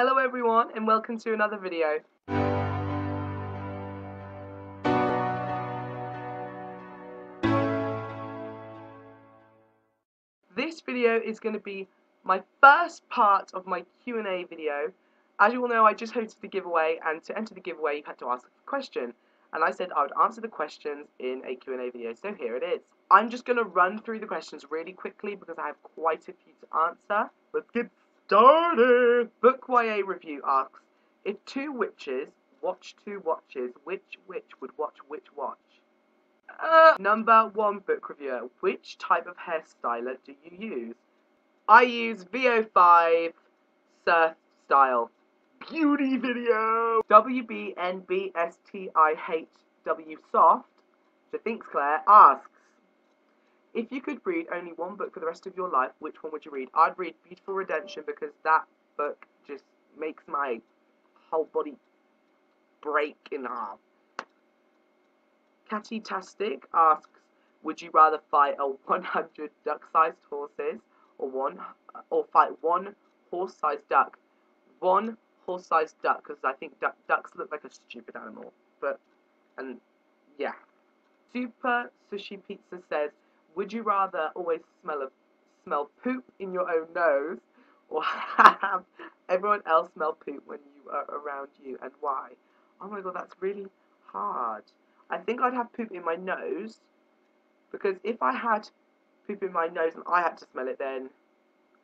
Hello everyone and welcome to another video. This video is going to be my first part of my Q&A video. As you all know, I just hosted the giveaway and to enter the giveaway you had to ask a question. And I said I would answer the questions in a Q&A video, so here it is. I'm just going to run through the questions really quickly because I have quite a few to answer. Let's get started! Book YA Review asks, if two witches watch two watches, which witch would watch which watch? Uh, number one book reviewer, which type of hairstyler do you use? I use VO5 Surf Style. Beauty video! WBNBSTIHW Soft, which I think's Claire, asks, if you could read only one book for the rest of your life, which one would you read? I'd read Beautiful Redemption because that book just makes my whole body break in half. Catty Tastic asks, would you rather fight a 100 duck-sized horses or one or fight one horse-sized duck? One horse-sized duck because I think duck, ducks look like a stupid animal. But and yeah. Super Sushi Pizza says, would you rather always smell a, smell poop in your own nose or have everyone else smell poop when you are around you and why? Oh my god, that's really hard. I think I'd have poop in my nose because if I had poop in my nose and I had to smell it, then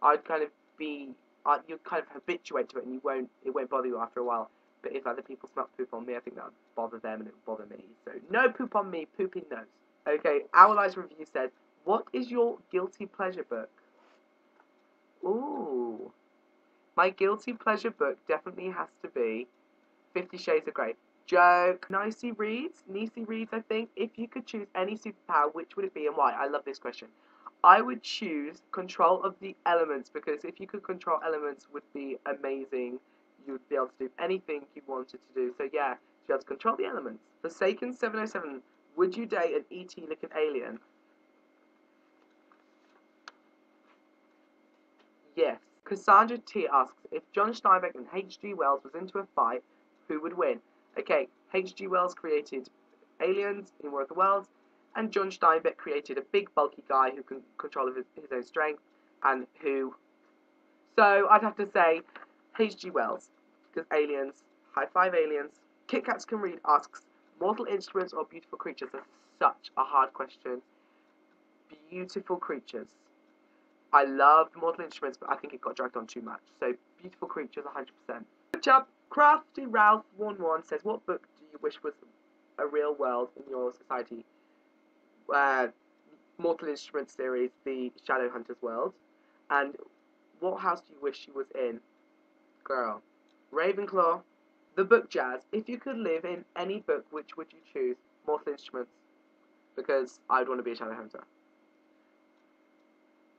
I'd kind of be uh, you kind of habituate to it and you won't it won't bother you after a while. But if other people smell poop on me, I think that would bother them and it would bother me. So no poop on me, poop in nose. Okay, Our Lives Review says, what is your guilty pleasure book? Ooh. My guilty pleasure book definitely has to be Fifty Shades of Grey. Joke. Nicey reads, Nicey reads, I think. If you could choose any superpower, which would it be and why? I love this question. I would choose control of the elements because if you could control elements would be amazing. You would be able to do anything you wanted to do. So yeah, you have to control the elements. Forsaken 707, would you date an ET looking alien? Yes. Cassandra T asks, if John Steinbeck and H.G. Wells was into a fight, who would win? Okay, H.G. Wells created Aliens in War of the Worlds, and John Steinbeck created a big bulky guy who can control his, his own strength, and who... So, I'd have to say H.G. Wells, because Aliens, high five Aliens. Kit Kats Can Read asks, mortal instruments or beautiful creatures? That's such a hard question. Beautiful creatures. I loved Mortal Instruments, but I think it got dragged on too much. So, Beautiful Creatures, 100%. Good job. Crafty Ralph 11 says, What book do you wish was a real world in your society? Uh, Mortal Instruments series, the Shadowhunters world. And what house do you wish you was in? Girl. Ravenclaw. The book Jazz. If you could live in any book, which would you choose? Mortal Instruments. Because I would want to be a Shadowhunter.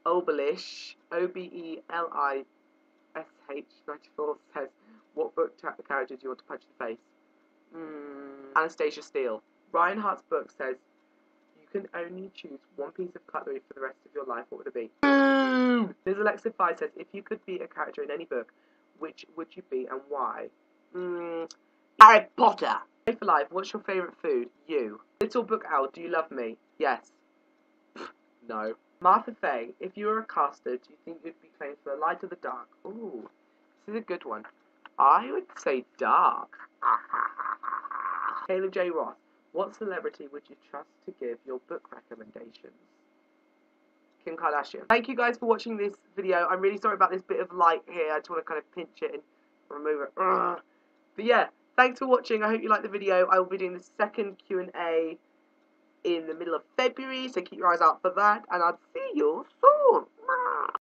Obelish, O-B-E-L-I-S-H-94 says, what book character do you want to punch in the face? Mm, Anastasia Steele. Ryan Hart's book says, you can only choose one piece of cutlery for the rest of your life. What would it be? Mm. Ms. Alexa Phi says, if you could be a character in any book, which would you be and why? Mm, Harry Potter. Stay for life. What's your favourite food? You. Little Book Owl, do you love me? Yes. no. Martha Faye, if you were a caster, do you think you'd be claimed for the light or the dark? Ooh, this is a good one. I would say dark. Taylor J. Ross, what celebrity would you trust to give your book recommendations? Kim Kardashian. Thank you guys for watching this video. I'm really sorry about this bit of light here. I just want to kind of pinch it and remove it. Ugh. But yeah, thanks for watching. I hope you liked the video. I will be doing the second Q&A in the middle of February, so keep your eyes out for that, and I'll see you soon.